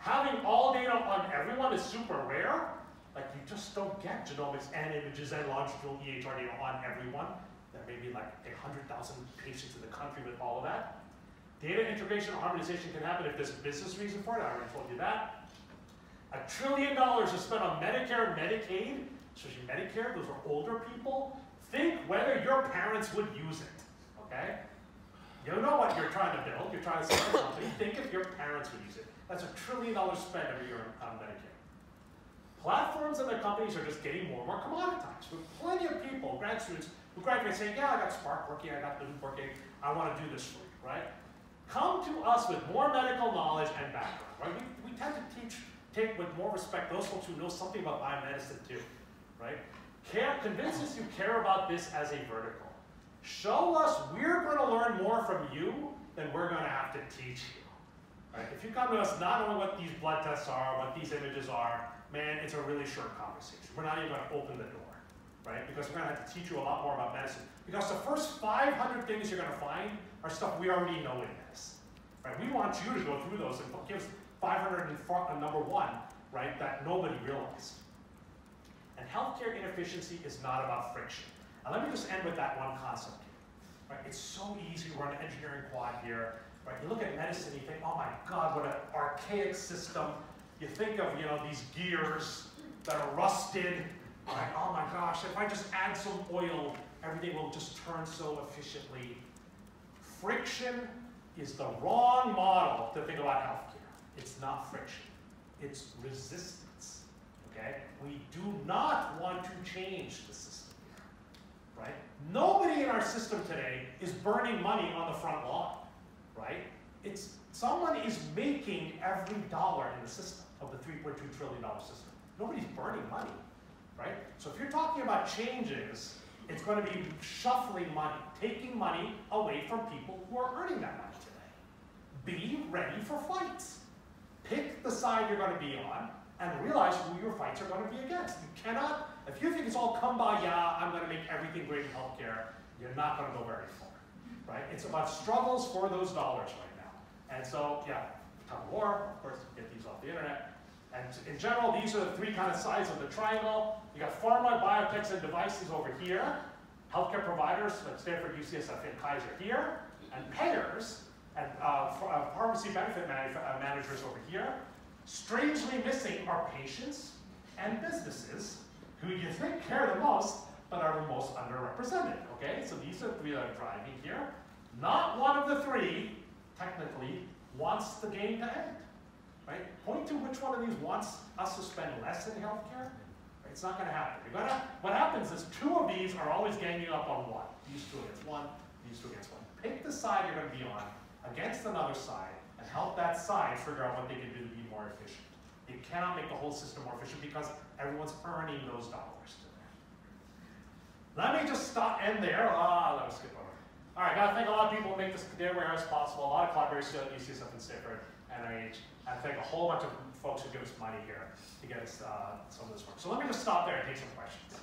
Having all data on everyone is super rare. Like you just don't get genomics and images and longitudinal EHR data on everyone. There may be like 100,000 patients in the country with all of that. Data integration harmonization can happen if there's a business reason for it. I already told you that. A trillion dollars is spent on Medicare and Medicaid, especially Medicare, those are older people. Think whether your parents would use it, okay? You don't know what you're trying to build. You're trying to sell company. Think if your parents would use it. That's a trillion dollars spent every year on Medicare. Platforms and their companies are just getting more and more commoditized. With plenty of people, grad students, who graduate saying, yeah, I got Spark working, I got Hadoop working, I want to do this for you, right? Come to us with more medical knowledge and background, right? We, we tend to teach, take with more respect those folks who know something about biomedicine too, right? Care, convince us you care about this as a vertical. Show us we're going to learn more from you than we're going to have to teach you. Right? If you come to us not knowing what these blood tests are, what these images are, man, it's a really short conversation. We're not even going to open the door, right? Because we're going to have to teach you a lot more about medicine. Because the first 500 things you're going to find are stuff we already know in this, right? We want you to go through those and give us 500 and uh, number one, right, that nobody realized. And healthcare inefficiency is not about friction. And let me just end with that one concept here. Right? It's so easy. We're on an engineering quad here. Right? You look at medicine, you think, oh my God, what an archaic system. You think of, you know, these gears that are rusted. Right? Oh my gosh, if I just add some oil, everything will just turn so efficiently. Friction is the wrong model to think about healthcare. It's not friction. It's resistance. Okay? We do not want to change the system. Right? Nobody in our system today is burning money on the front lawn right? It's someone is making every dollar in the system of the $3.2 trillion system. Nobody's burning money, right? So if you're talking about changes, it's going to be shuffling money, taking money away from people who are earning that money today. Be ready for fights. Pick the side you're going to be on and realize who your fights are going to be against. You cannot, if you think it's all come by, yeah, I'm going to make everything great in healthcare, you're not going to go very far. right? It's about struggles for those dollars right now. And so, yeah, tug of war, of course, get these off the internet. And in general, these are the three kind of sides of the triangle. You got pharma, biotechs, and devices over here. Healthcare providers, like Stanford, UCSF, and Kaiser here. And payers, and uh, uh, pharmacy benefit uh, managers over here. Strangely missing are patients and businesses who you think care the most, but are the most underrepresented, okay? So these are three that are driving here. Not one of the three, technically, wants the game to end, right? Point to which one of these wants us to spend less in healthcare. Right? It's not gonna happen. What happens is two of these are always ganging up on one. These two against one, these two against one. Pick the side you're gonna be on against another side and help that side figure out what they can do to be more efficient. You cannot make the whole system more efficient because everyone's earning those dollars. Let me just stop end there. Ah, let me skip over. All right, I gotta thank a lot of people who make this data warehouse possible. A lot of collaboration at UCSF and Stanford, NIH, I thank a whole bunch of folks who give us money here to get us uh, some of this work. So let me just stop there and take some questions.